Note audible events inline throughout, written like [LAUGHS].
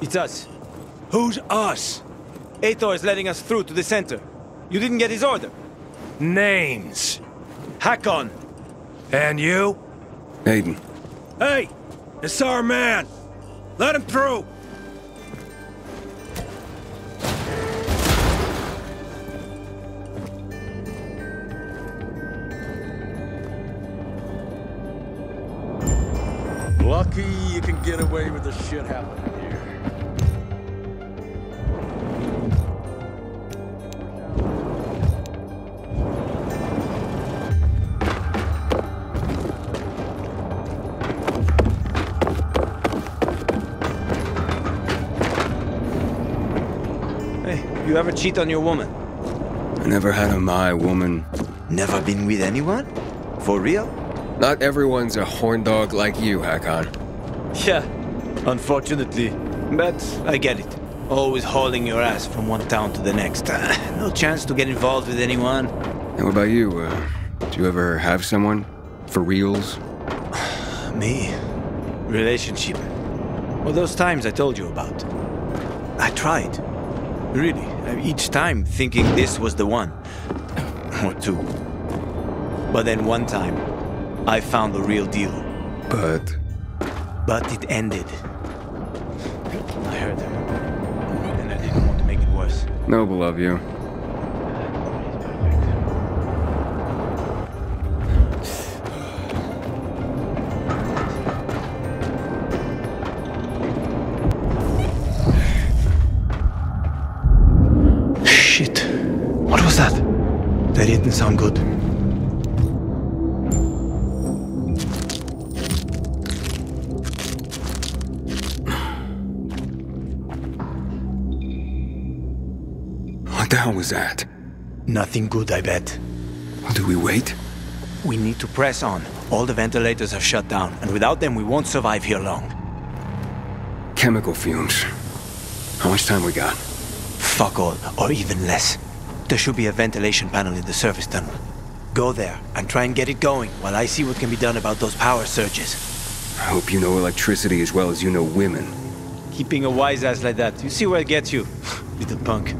It's us. Who's us? Aitor is letting us through to the center. You didn't get his order. Names. Hakon. And you? Aiden. Hey! It's our man! Let him through! Lucky you can get away with the shit happening ever cheat on your woman? I never had a my woman. Never been with anyone? For real? Not everyone's a horn dog like you, Hakon. Yeah, unfortunately. But I get it. Always hauling your ass from one town to the next. [LAUGHS] no chance to get involved with anyone. And what about you? Uh, do you ever have someone? For reals? [SIGHS] Me? Relationship. Well, those times I told you about. I tried. Really. Uh, each time thinking this was the one. [COUGHS] Or two. But then one time, I found the real deal. But But it ended. I heard her. And I didn't want to make it worse. noble of you. Nothing good, I bet. Do we wait? We need to press on. All the ventilators are shut down, and without them, we won't survive here long. Chemical fumes. How much time we got? Fuck all, or even less. There should be a ventilation panel in the surface tunnel. Go there and try and get it going while I see what can be done about those power surges. I hope you know electricity as well as you know women. Keeping a wise ass like that, you see where it gets you, [LAUGHS] little punk.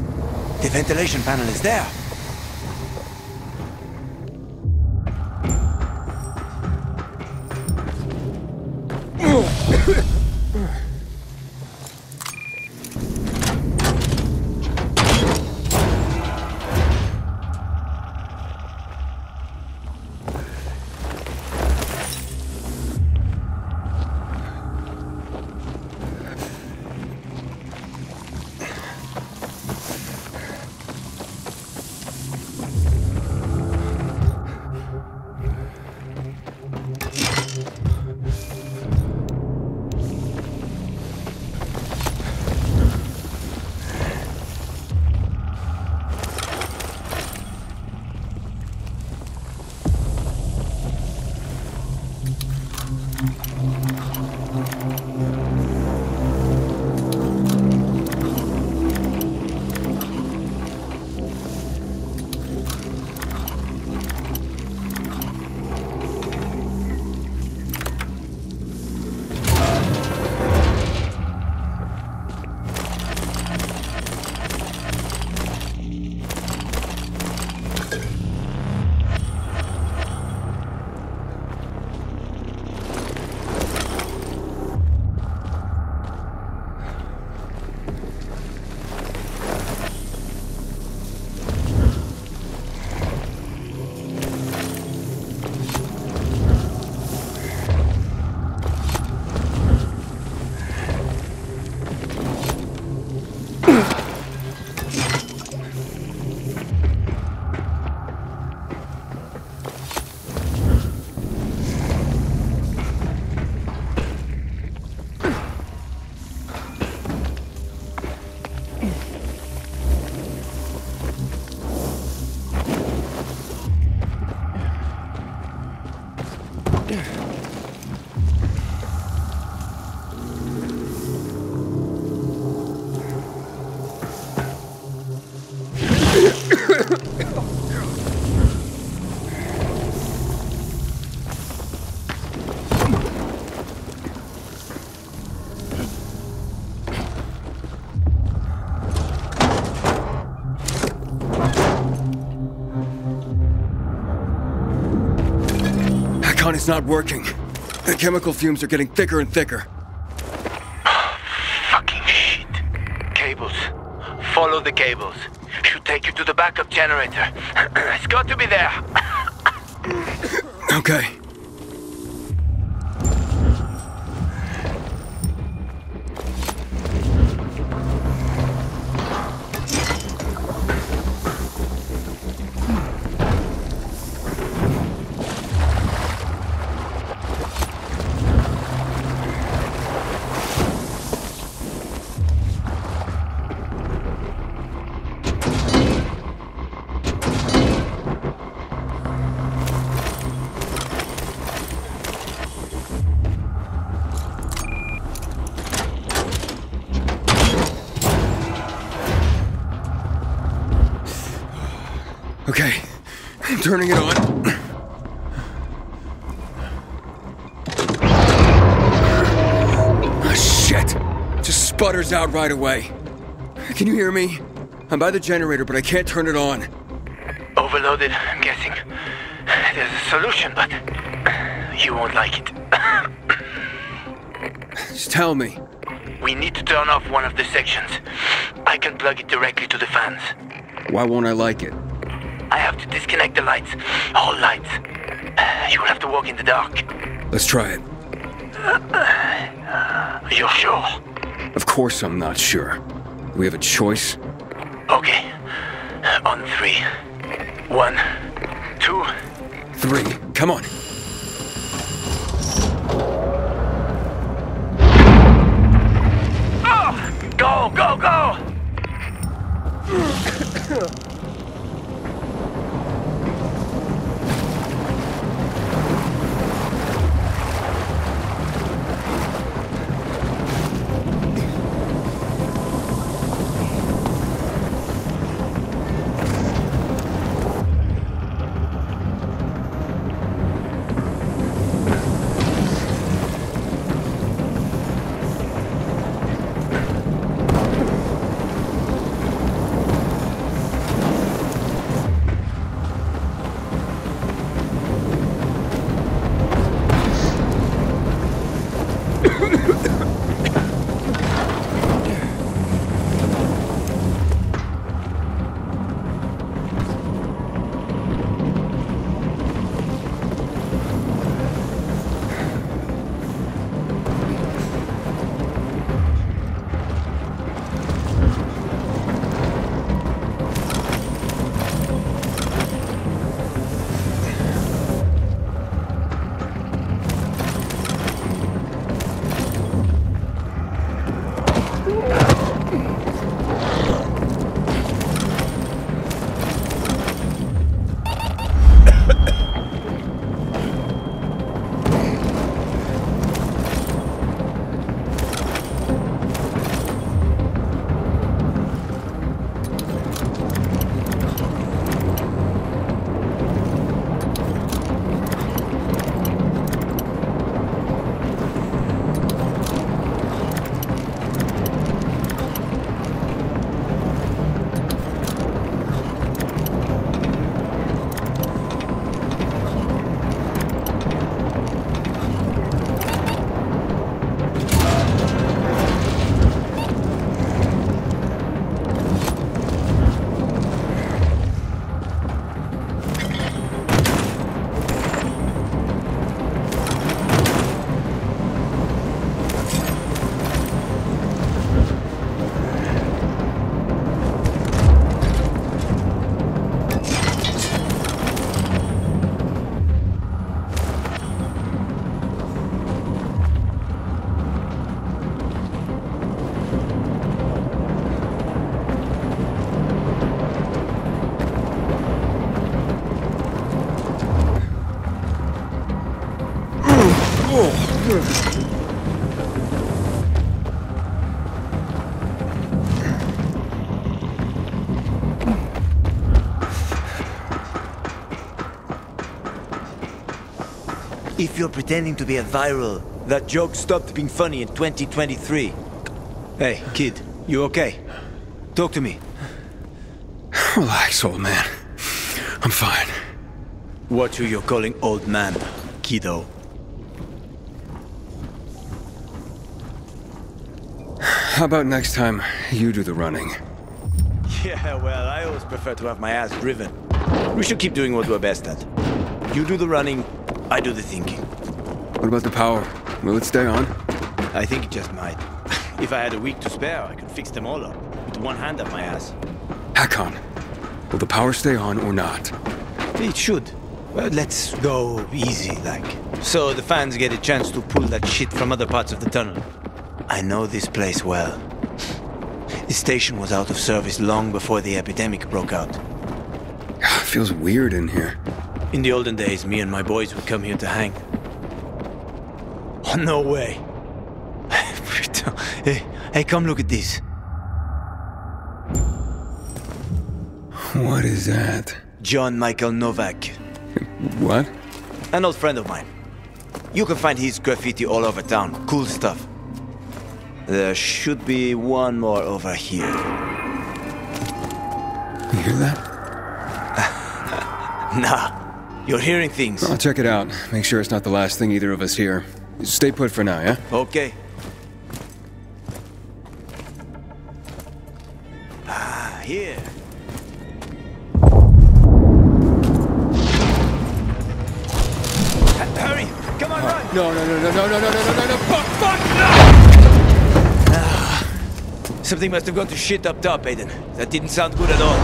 The ventilation panel is there. Is not working. The chemical fumes are getting thicker and thicker. Fucking shit. Cables. Follow the cables. Should take you to the backup generator. [CLEARS THROAT] it's got to be there. Okay. I'm turning it on. Ah, shit. Just sputters out right away. Can you hear me? I'm by the generator, but I can't turn it on. Overloaded, I'm guessing. There's a solution, but you won't like it. [COUGHS] Just tell me. We need to turn off one of the sections. I can plug it directly to the fans. Why won't I like it? I have to disconnect the lights. All lights. You will have to walk in the dark. Let's try it. You're sure? Of course I'm not sure. We have a choice. Okay. On three. One, two. Three. Come on. If you're pretending to be a viral, that joke stopped being funny in 2023. Hey, kid, you okay? Talk to me. Relax, old man. I'm fine. What are you're calling old man? kiddo. How about next time you do the running? Yeah, well, I always prefer to have my ass driven. We should keep doing what we're best at. You do the running, I do the thinking. What about the power? Will it stay on? I think it just might. [LAUGHS] If I had a week to spare, I could fix them all up. With one hand up my ass. Hakon, will the power stay on or not? It should. But let's go easy, like. So the fans get a chance to pull that shit from other parts of the tunnel. I know this place well. The station was out of service long before the epidemic broke out. [SIGHS] It Feels weird in here. In the olden days, me and my boys would come here to hang. Oh, no way. [LAUGHS] hey, hey, come look at this. What is that? John Michael Novak, [LAUGHS] What? an old friend of mine. You can find his graffiti all over town. Cool stuff. There should be one more over here. You hear that? [LAUGHS] Nah, you're hearing things. I'll check it out. Make sure it's not the last thing either of us hear. Stay put for now, yeah? Okay. Something must have gone to shit up top, Aiden. That didn't sound good at all.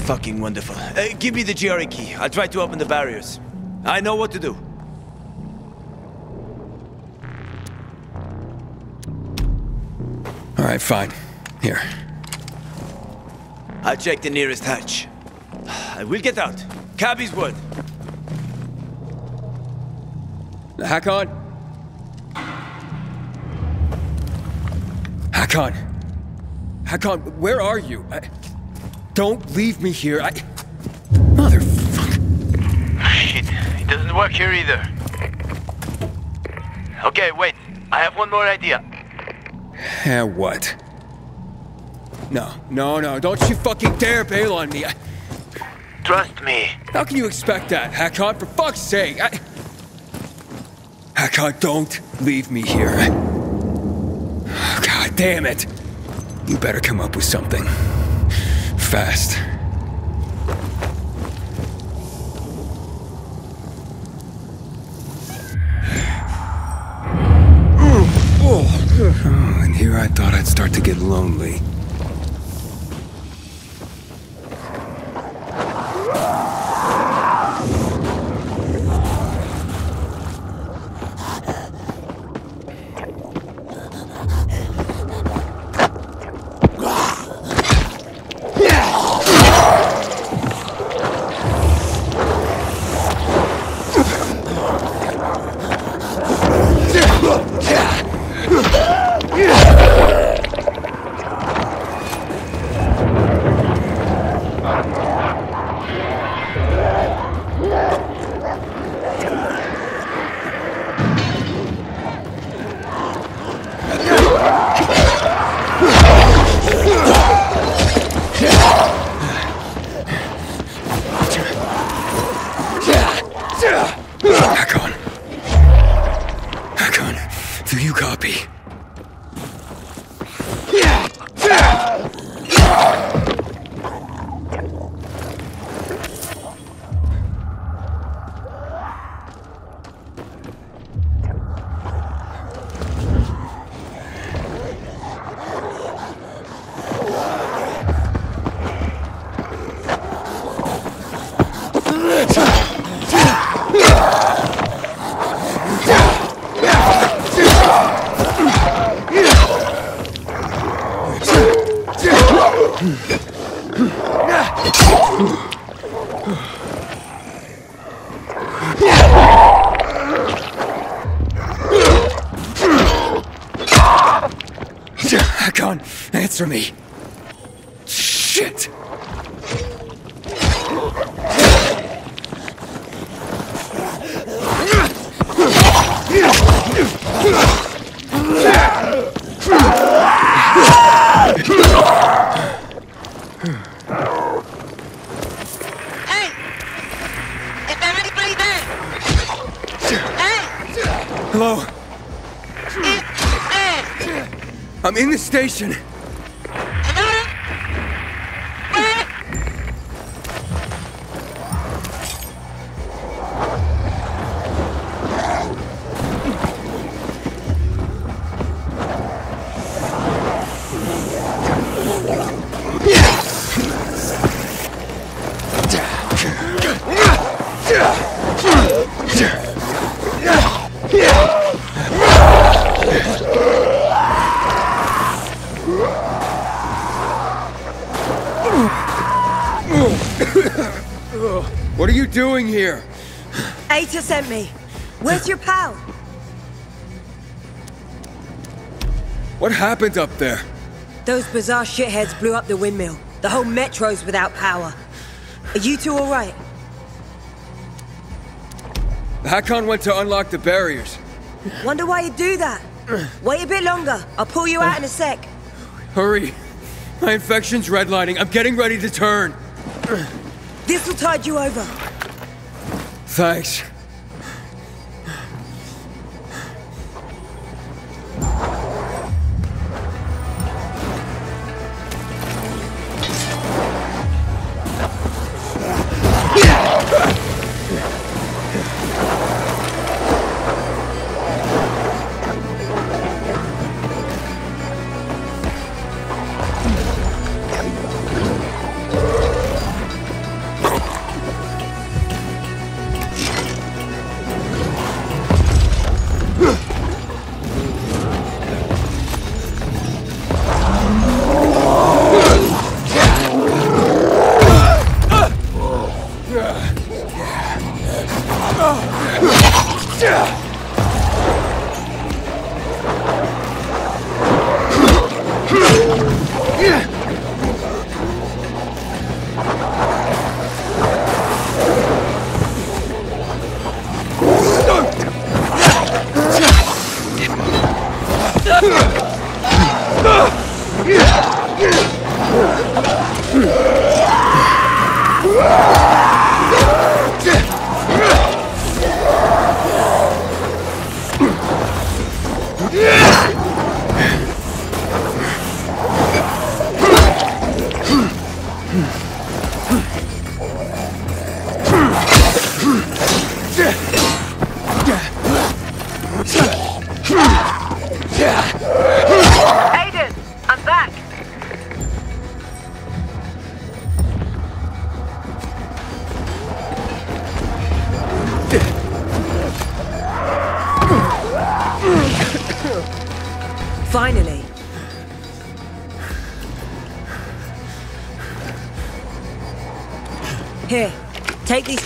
Fucking wonderful. Uh, give me the GRE key. I'll try to open the barriers. I know what to do. All right, fine. Here. I'll check the nearest hatch. I will get out. Cabby's word. Hakon? Hakon? Hakon, where are you? I... Don't leave me here. I... Motherfucker. Shit, it doesn't work here either. Okay, wait. I have one more idea. Yeah, what? No, no, no, don't you fucking dare bail on me. I... Trust me. How can you expect that, Hakon? For fuck's sake! I... Hakon, don't leave me here. Damn it! You better come up with something. Fast. [SIGHS] Oh, and here I thought I'd start to get lonely. Station. Sent me. Where's your pal? What happened up there? Those Bazaar shitheads blew up the windmill. The whole metro's without power. Are you two alright? The Hakon went to unlock the barriers. Wonder why you do that. Wait a bit longer. I'll pull you out in a sec. Hurry. My infection's redlining. I'm getting ready to turn. This'll tide you over. Thanks.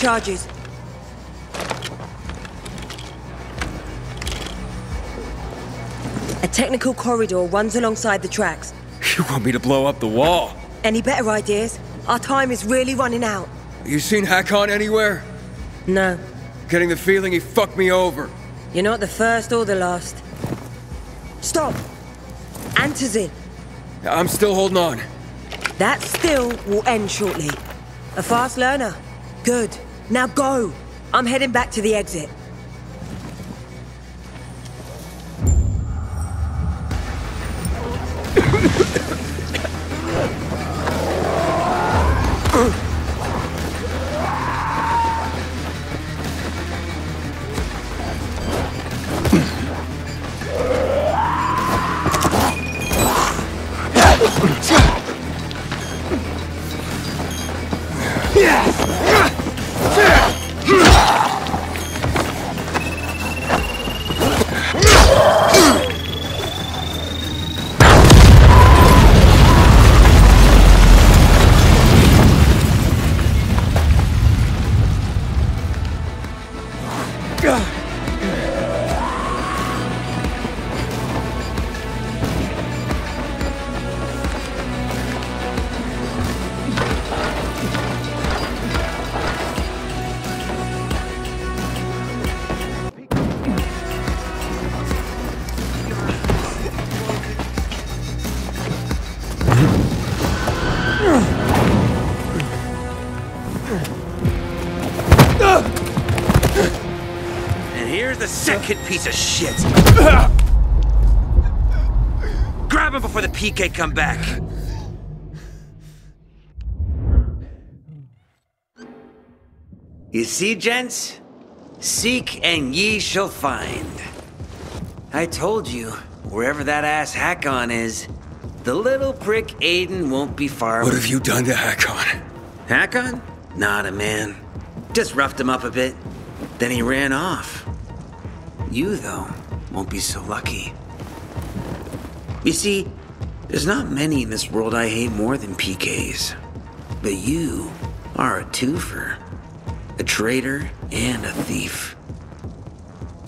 Charges. A technical corridor runs alongside the tracks. You want me to blow up the wall? Any better ideas? Our time is really running out. You seen Hakon anywhere? No, Getting the feeling he fucked me over. you're not the first or the last. Stop! Antizin, I'm still holding on. that still will end shortly. A fast learner. Good. Now go! I'm heading back to the exit. Piece of shit! Grab him before the PK come back! You see, gents? Seek and ye shall find. I told you, wherever that ass Hakon is, the little prick Aiden won't be far What have you done to Hakon? Hakon? Not a man. Just roughed him up a bit. Then he ran off. You, though, won't be so lucky. You see, there's not many in this world I hate more than PKs. But you are a twofer. A traitor and a thief.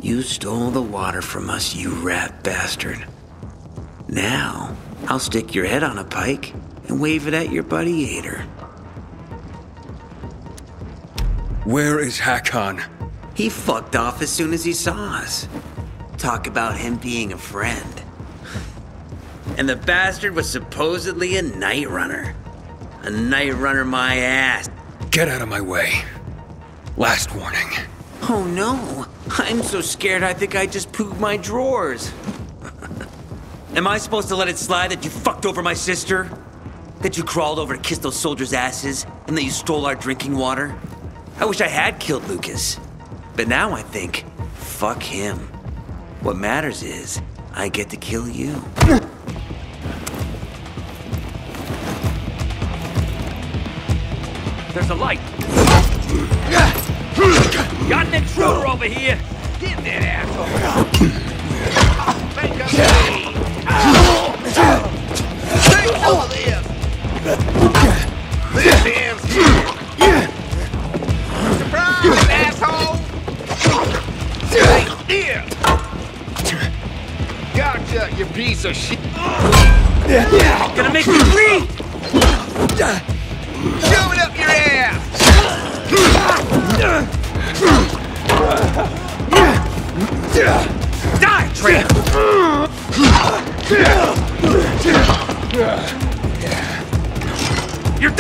You stole the water from us, you rat bastard. Now, I'll stick your head on a pike and wave it at your buddy Ader. Where is Hakon? He fucked off as soon as he saw us. Talk about him being a friend. And the bastard was supposedly a night runner. A night runner, my ass. Get out of my way. Last warning. Oh no, I'm so scared I think I just pooped my drawers. [LAUGHS] Am I supposed to let it slide that you fucked over my sister? That you crawled over to kiss those soldiers' asses and that you stole our drinking water? I wish I had killed Lucas. But now I think, fuck him. What matters is, I get to kill you. There's a light. Got an intruder over here. Get that asshole. Make a scene. Take some of this. Piece of shit. Yeah, gonna make me bleed! Shove it up your ass. Die, traitor! You're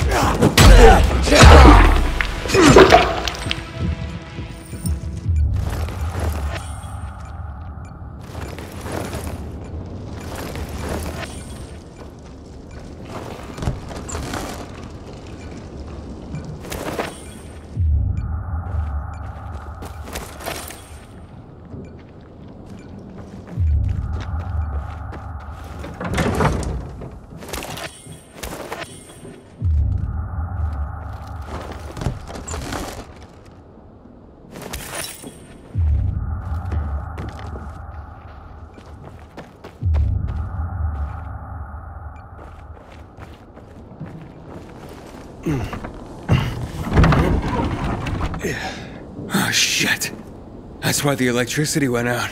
That's why the electricity went out.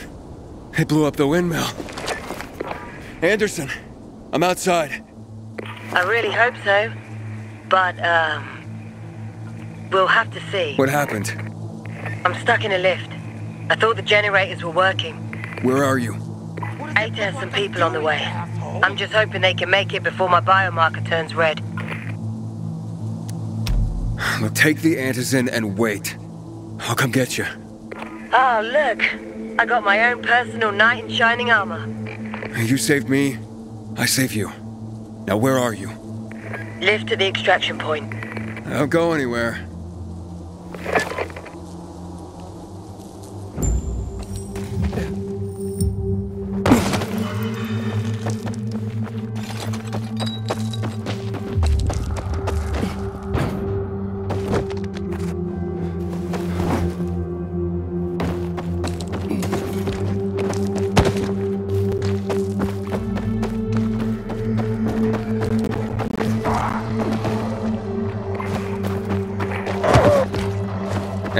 It blew up the windmill. Anderson, I'm outside. I really hope so. But, um. We'll have to see. What happened? I'm stuck in a lift. I thought the generators were working. Where are you? Ada has some people on the way. I'm just hoping they can make it before my biomarker turns red. Look, take the antizin and wait. I'll come get you. Oh, look. I got my own personal knight in shining armor. You saved me, I save you. Now, where are you? Lift to the extraction point. I don't go anywhere.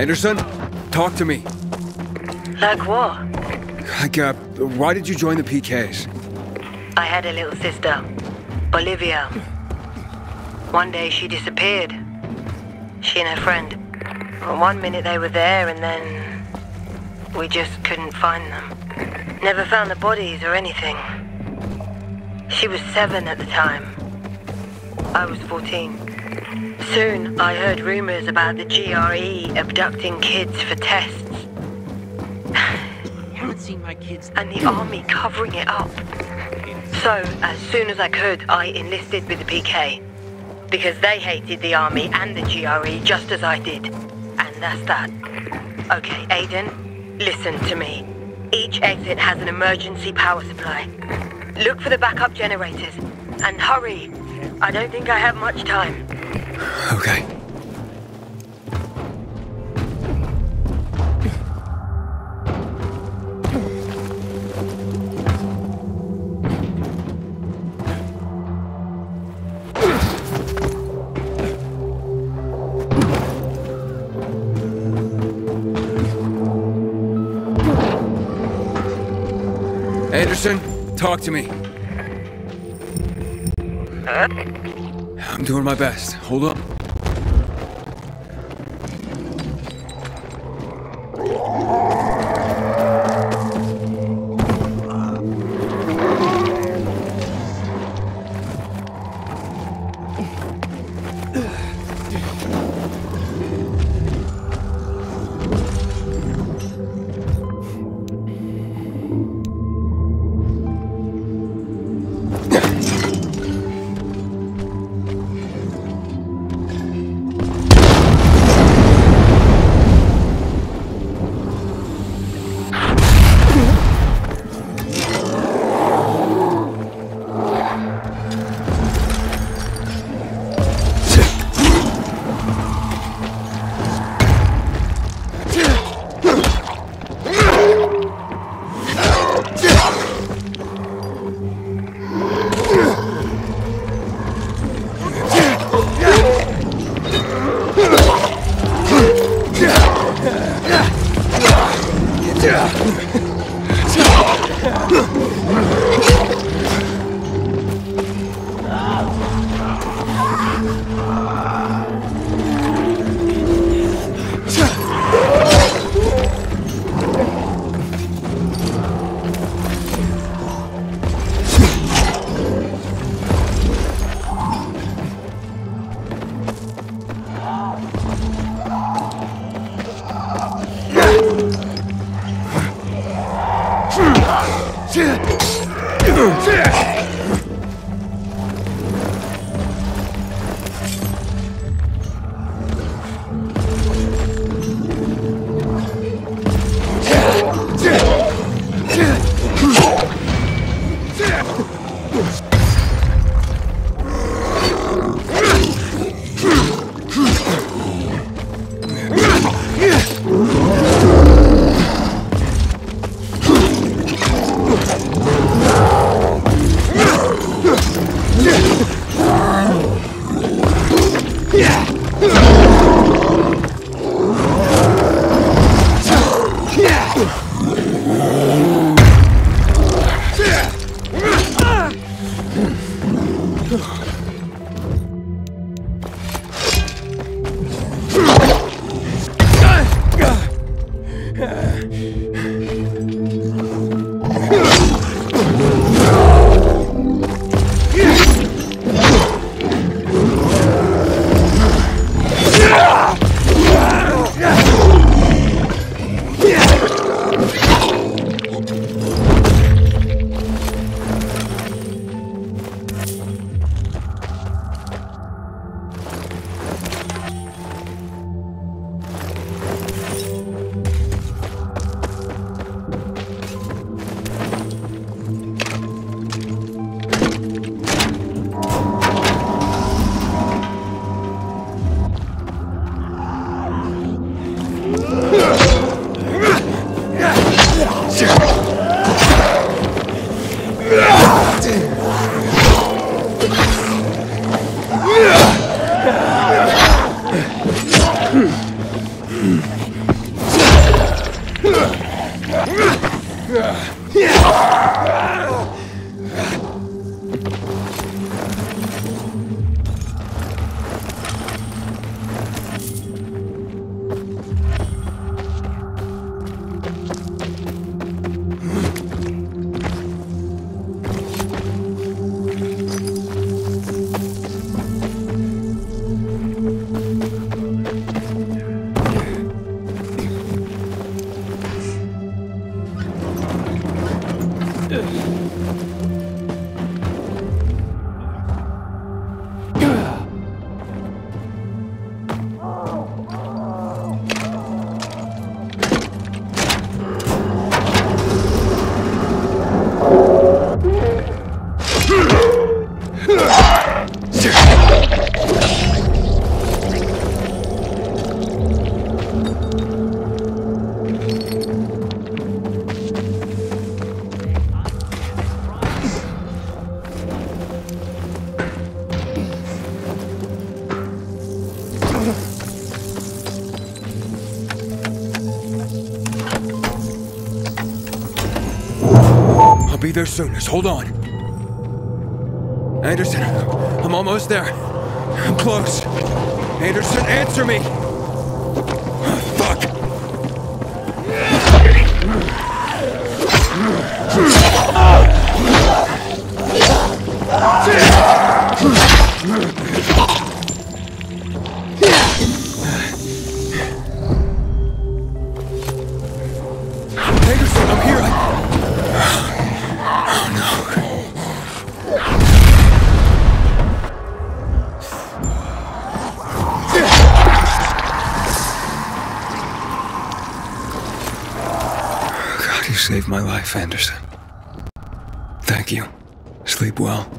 Anderson, talk to me. Like what? Like, uh, why did you join the PKs? I had a little sister, Olivia. One day she disappeared. She and her friend. One minute they were there and then we just couldn't find them. Never found the bodies or anything. She was seven at the time. I was 14. Soon I heard rumors about the GRE abducting kids for tests. haven't seen my kids. and the army covering it up. So, as soon as I could, I enlisted with the PK. Because they hated the army and the GRE just as I did. And that's that. Okay, Aiden, listen to me. Each exit has an emergency power supply. Look for the backup generators. And hurry. I don't think I have much time. Okay. Anderson, talk to me. I'm doing my best. Hold up. There soon. Just hold on. Anderson, I'm almost there. I'm close. Anderson, answer me! Anderson. Thank you. Sleep well.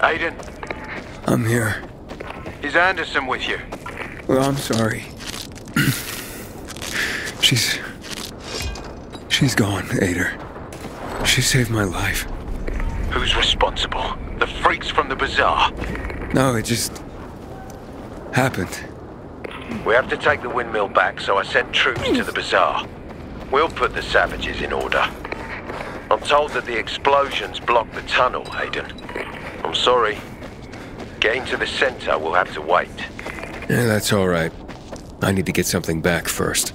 Aiden, I'm here. is Anderson with you? Well, I'm sorry. she's. She's gone, Ader. She saved my life. Who's responsible? The freaks from the bazaar. No, it just. happened. We have to take the windmill back, so I sent troops to the bazaar. We'll put the savages in order. I'm told that the explosions blocked the tunnel, Aiden. I'm sorry. Getting to the center will have to wait. Yeah, that's alright. I need to get something back first.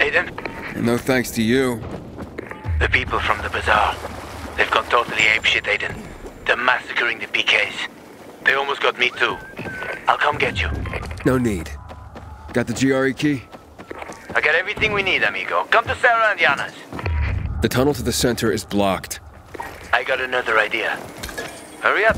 Aiden, No thanks to you. the people from the bazaar. They've gone totally apeshit, Aiden. They're massacring the PKs. They almost got me too. I'll come get you. No need. Got the GRE key? I got everything we need, amigo. Come to Sarah and Yana's. The tunnel to the center is blocked. I got another idea. Hurry up.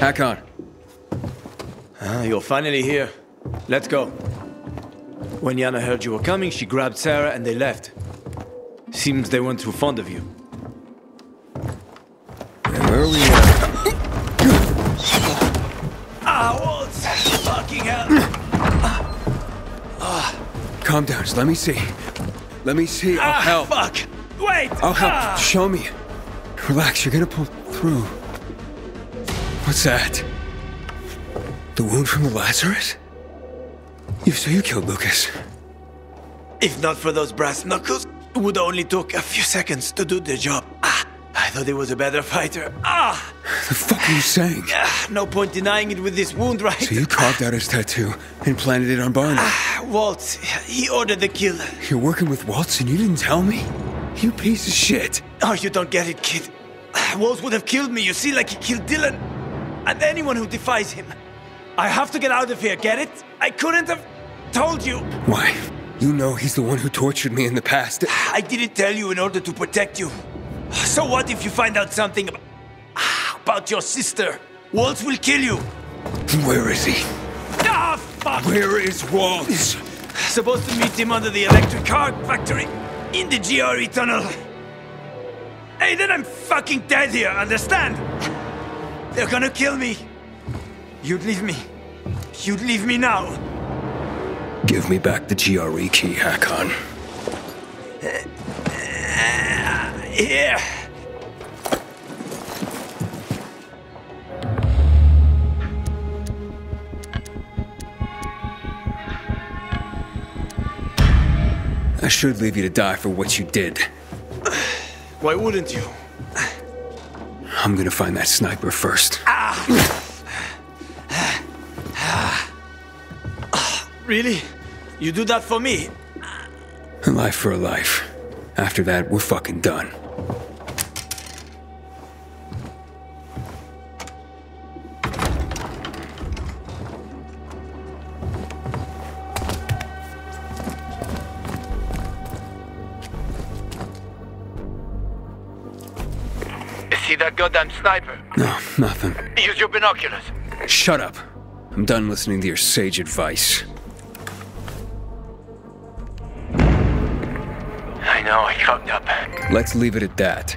Hakon, Ah, you're finally here. Let's go. When Yana heard you were coming, she grabbed Sarah and they left. Seems they weren't too fond of you. where are we at? Ah, what? Fucking hell! Calm down, just let me see. Let me see, I'll Ah, help. fuck! Wait! I'll help. Ah! Show me. Relax, you're gonna pull through. What's that? The wound from the Lazarus? You so you killed Lucas. If not for those brass knuckles, it would only took a few seconds to do the job. Ah, I thought he was a better fighter. Ah, The fuck are you saying? ah, no point denying it with this wound, right? So you carved out his tattoo and planted it on Barney. Ah, Waltz, he ordered the kill. You're working with Waltz and you didn't tell me? You piece of shit. Oh, you don't get it, kid. Ah, Waltz would have killed me, you see, like he killed Dylan. And anyone who defies him. I have to get out of here, get it? I couldn't have told you. Why? You know he's the one who tortured me in the past. I didn't tell you in order to protect you. So what if you find out something about, about your sister? Waltz will kill you. Where is he? Ah, fuck! Where is Waltz? Supposed to meet him under the electric car factory in the GRE tunnel. Hey, then I'm fucking dead here, understand? They're gonna kill me. You'd leave me. You'd leave me now. Give me back the GRE key, Hakon. Uh, here. I should leave you to die for what you did. Why wouldn't you? I'm gonna find that sniper first. Ah. Really? You do that for me? A life for a life. After that, we're fucking done. Goddamn sniper? No, nothing. Use your binoculars. Shut up. I'm done listening to your sage advice. I know, I fucked up. Let's leave it at that.